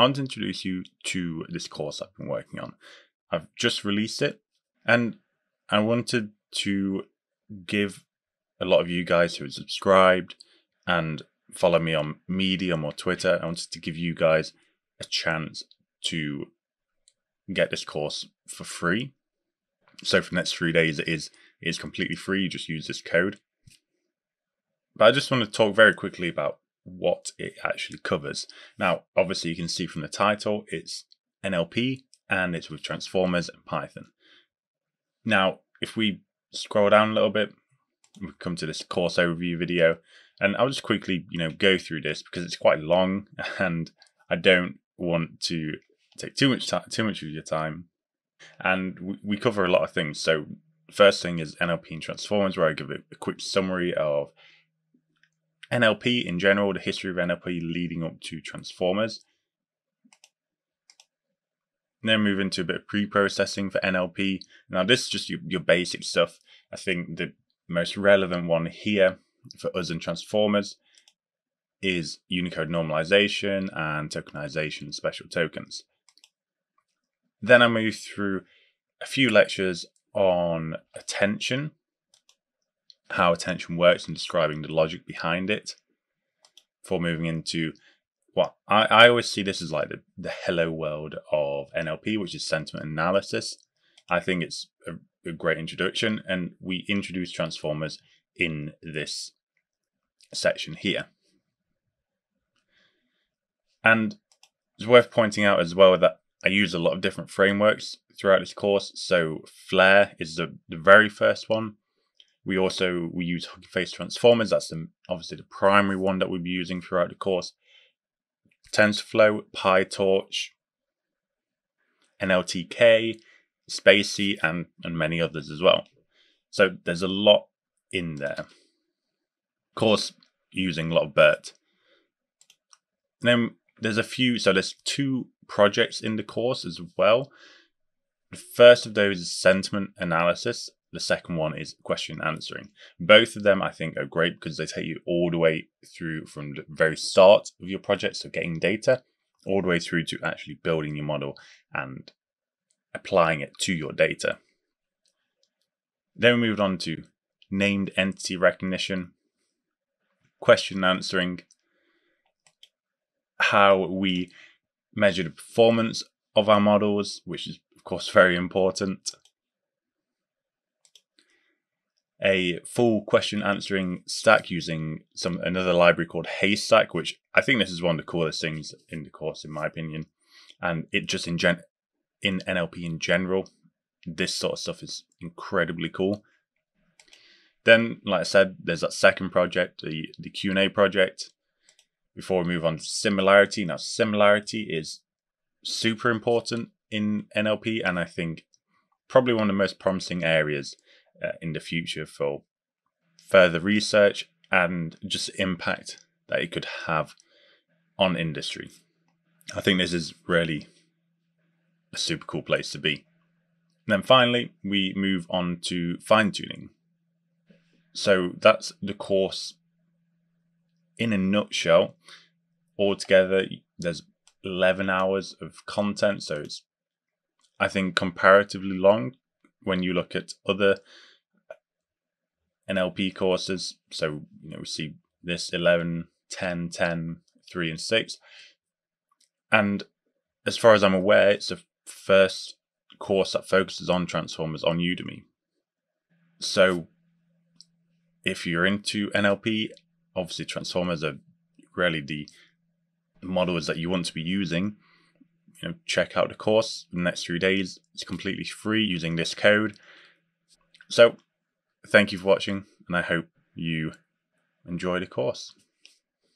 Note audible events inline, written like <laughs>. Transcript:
I want to introduce you to this course I've been working on. I've just released it, and I wanted to give a lot of you guys who are subscribed and follow me on Medium or Twitter. I wanted to give you guys a chance to get this course for free. So for the next three days, it is it is completely free. You just use this code. But I just want to talk very quickly about what it actually covers. Now, obviously, you can see from the title, it's NLP and it's with Transformers and Python. Now, if we scroll down a little bit, we come to this course overview video, and I'll just quickly, you know, go through this because it's quite long, <laughs> and I don't want to take too much time, too much of your time. And we, cover a lot of things. So, first thing is NLP and Transformers, where I give a quick summary of NLP in general, the history of NLP leading up to Transformers. then move into a bit of pre-processing for NLP. Now this is just your, your basic stuff. I think the most relevant one here for us in Transformers is Unicode normalization and tokenization special tokens. Then I move through a few lectures on attention how attention works and describing the logic behind it before moving into what I, I always see this as like the, the hello world of NLP, which is sentiment analysis. I think it's a, a great introduction, and we introduce transformers in this section here. And it's worth pointing out as well that I use a lot of different frameworks throughout this course. So Flair is the, the very first one. We also we use Hugging Face transformers. That's the, obviously the primary one that we'll be using throughout the course. TensorFlow, PyTorch, NLTK, spaCy, and and many others as well. So there's a lot in there. Of course, using a lot of BERT. And then there's a few. So there's two projects in the course as well. The first of those is sentiment analysis, the second one is question answering. Both of them I think are great because they take you all the way through from the very start of your project, so getting data, all the way through to actually building your model and applying it to your data. Then we moved on to named entity recognition, question answering, how we measure the performance of our models, which is of course very important a full question answering stack using some another library called Haystack, which I think this is one of the coolest things in the course, in my opinion. And it just in gen in NLP in general, this sort of stuff is incredibly cool. Then, like I said, there's that second project, the the Q and A project. Before we move on to similarity, now similarity is super important in NLP, and I think probably one of the most promising areas uh, in the future for further research and just impact that it could have on industry. I think this is really a super cool place to be. And then finally, we move on to fine tuning. So that's the course in a nutshell. Altogether, there's 11 hours of content, so it's, I think, comparatively long when you look at other NLP courses. So, you know, we see this 11, 10, 10, 3, and 6. And as far as I'm aware, it's the first course that focuses on Transformers on Udemy. So, if you're into NLP, obviously Transformers are really the models that you want to be using. You know, check out the course the next three days. It's completely free using this code. So thank you for watching, and I hope you enjoy the course.